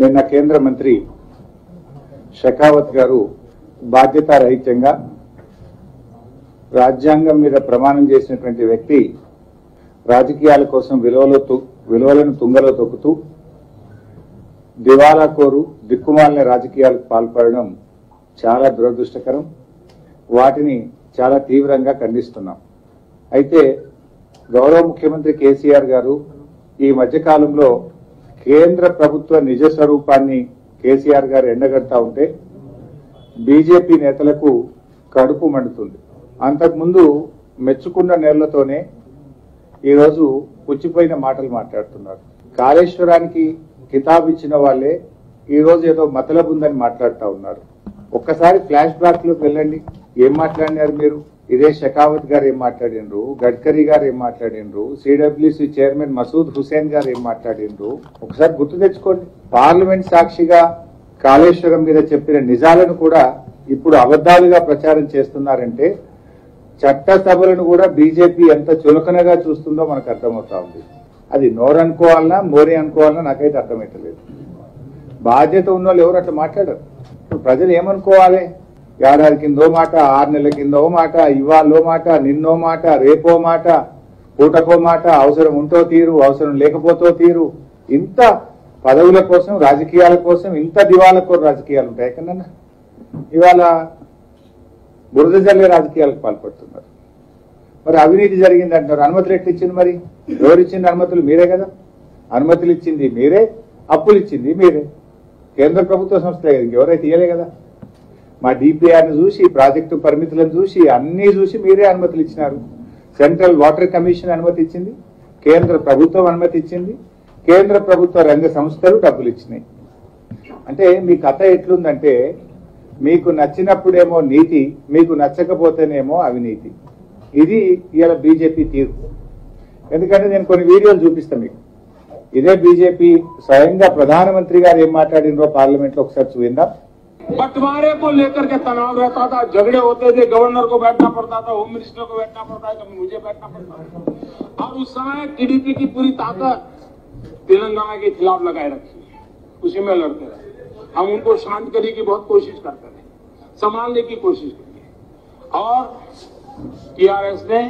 నిన్న కేంద్ర మంత్రి షెకావత్ గారు బాధ్యతారహిత్యంగా రాజ్యాంగం మీద ప్రమాణం చేసినటువంటి వ్యక్తి రాజకీయాల కోసం విలువలు విలువలను తుంగలో తొక్కుతూ దివాలా కోరు దిక్కుమాలిన రాజకీయాలకు పాల్పడడం చాలా దురదృష్టకరం. వాటిని చాలా తీవ్రంగా ఖండిస్తున్నాం. అయితే గౌరవ ముఖ్యమంత్రి కేసీఆర్ గారు ఈ మధ్యకాలంలో కేంద్ర ప్రభుత్వ నిజ స్వరూపాన్ని కేసీఆర్ గారు ఎండగడతా ఉంటే బీజేపీ నేతలకు కడుపు మండుతుంది. అంతకుముందు మెచ్చుకున్న నేళ్ళతోనే ఈరోజు పుచ్చిపోయిన మాటలు మాట్లాడుతున్నారు. కాళేశ్వరానికి కితాబ్ ఇచ్చిన వాళ్ళే ఈరోజు ఏదో మతలబుందని మాట్లాడుతూ ఉన్నారు. ఒక్కసారి ఫ్లాష్ బ్యాక్లోకి వెళ్ళండి. ఏం మాట్లాడినారు మీరు? ఇదే షకావత్ గారు ఏం మాట్లాడిండ్రు? గడ్కరీ గారు ఏం మాట్లాడిండ్రు? సిడబ్ల్యూసి చైర్మన్ మసూద్ హుసేన్ గారు ఏం మాట్లాడిండ్రు? ఒకసారి గుర్తు తెచ్చుకోండి. పార్లమెంట్ సాక్షిగా కాళేశ్వరం మీద చెప్పిన నిజాలను కూడా ఇప్పుడు అబద్దాలుగా ప్రచారం చేస్తున్నారంటే చట్టసభలను కూడా బీజేపీ ఎంత చులకనగా చూస్తుందో మనకు అర్థమవుతా ఉంది. అది నోరు అనుకోవాలన్నా మోరి అనుకోవాలన్నా నాకైతే అర్థమైతలేదు. బాధ్యత ఉన్న వాళ్ళు ఎవరు అట్లా మాట్లాడరు? ఇప్పుడు ప్రజలు ఏమనుకోవాలి? ఏడాది కిందో మాట ఆరు నెలల కిందో మాట ఇవాళో మాట నిన్నో మాట రేపో మాట పూటకో మాట అవసరం ఉంటో తీరు అవసరం లేకపోతో తీరు. ఇంత పదవుల కోసం రాజకీయాల కోసం ఇంత దివాలకు రాజకీయాలు ఉంటాయి కన్నా ఇవాళ బురద జల్లే రాజకీయాలకు పాల్పడుతున్నారు. మరి అవినీతి జరిగింది అంటున్నారు. అనుమతులు ఎట్టిచ్చింది ఇచ్చింది మరి? ఎవరు ఇచ్చింది అనుమతులు? మీరే కదా. అనుమతులు ఇచ్చింది మీరే అప్పులు ఇచ్చింది మీరే. కేంద్ర ప్రభుత్వ సంస్థలే కదా ఇంకెవరైతే ఇయ్యలే కదా. మా డిపిఆర్ని చూసి ప్రాజెక్టు పరిమితులను చూసి అన్ని చూసి మీరే అనుమతులు ఇచ్చినారు. సెంట్రల్ వాటర్ కమిషన్ అనుమతి ఇచ్చింది కేంద్ర ప్రభుత్వం అనుమతి ఇచ్చింది కేంద్ర ప్రభుత్వ రంగ సంస్థలు డబ్బులు ఇచ్చినాయి. అంటే మీ కథ ఎట్లుందంటే మీకు నచ్చినప్పుడేమో నీతి మీకు నచ్చకపోతేనేమో అవినీతి. ఇది ఇవాళ బీజేపీ తీరు. ఎందుకంటే నేను కొన్ని వీడియోలు చూపిస్తాను మీకు. ఇదే బీజేపీ స్వయంగా ప్రధానమంత్రి గారు ఏం మాట్లాడినో పార్లమెంట్లో ఒకసారి చూద్దాం. बंटवारे को लेकर के तनाव रहता था, झगड़े होते थे, गवर्नर को बैठना पड़ता था, होम मिनिस्टर को बैठना पड़ता है कभी मुझे बैठना पड़ता था। और उस समय टीडीपी की पूरी ताकत तेलंगाना के खिलाफ लगाए रखी है उसी में लड़ते रहे। हम उनको शांत करने की बहुत कोशिश करते रहे, संभालने की कोशिश की और टीआरएस ने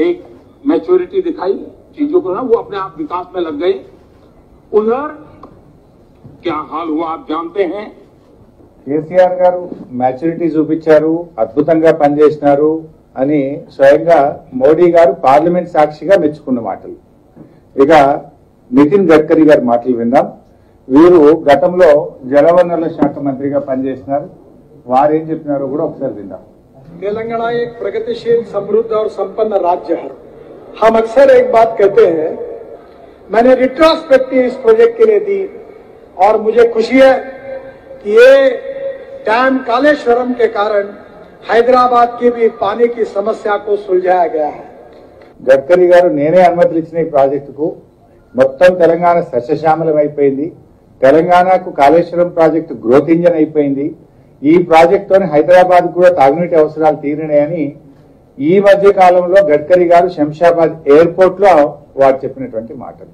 एक मैच्योरिटी दिखाई, चीज़ों को ना, वो अपने आप विकास में लग गए। उधर क्या हाल हुआ आप जानते हैं? కేసీఆర్ గారు మ్యాచ్యూరిటీ చూపించారు అద్భుతంగా పనిచేసినారు అని స్వయంగా మోడీ గారు పార్లమెంట్ సాక్షిగా మెచ్చుకున్న మాటలు ఇక నితిన్ గడ్కరీ గారి మాటలు విందాం వీరు గతంలో జలవనరుల శాఖ మంత్రిగా పనిచేసినారు వారు ఏం చెప్పినారో కూడా ఒకసారి విందాం तेलंगाना एक प्रगतिशील समृद्ध और संपन्न राज्य है हम अक्सर एक बात कहते हैं मैंने रिट्रोस्पेक्टिव इस प्रोजेक्ट के लिए दी और मुझे खुशी है कि ये डैम कालेश्वरम के कारण हैदराबाद की भी पानी की समस्या को सुलझाया गया है గడ్కరీ గారు నేనే అనుమతులు ఇచ్చిన ఈ ప్రాజెక్టుకు మొత్తం తెలంగాణ సస్యశ్యామలం అయిపోయింది తెలంగాణకు కాళేశ్వరం ప్రాజెక్టు గ్రోత్ ఇంజన్ అయిపోయింది ఈ ప్రాజెక్టుతోనే హైదరాబాద్ కూడా తాగునీటి అవసరాలు తీరినాయని ఈ మధ్య కాలంలో గడ్కరీ గారు శంషాబాద్ ఎయిర్పోర్ట్ లో వారు చెప్పినటువంటి మాటలు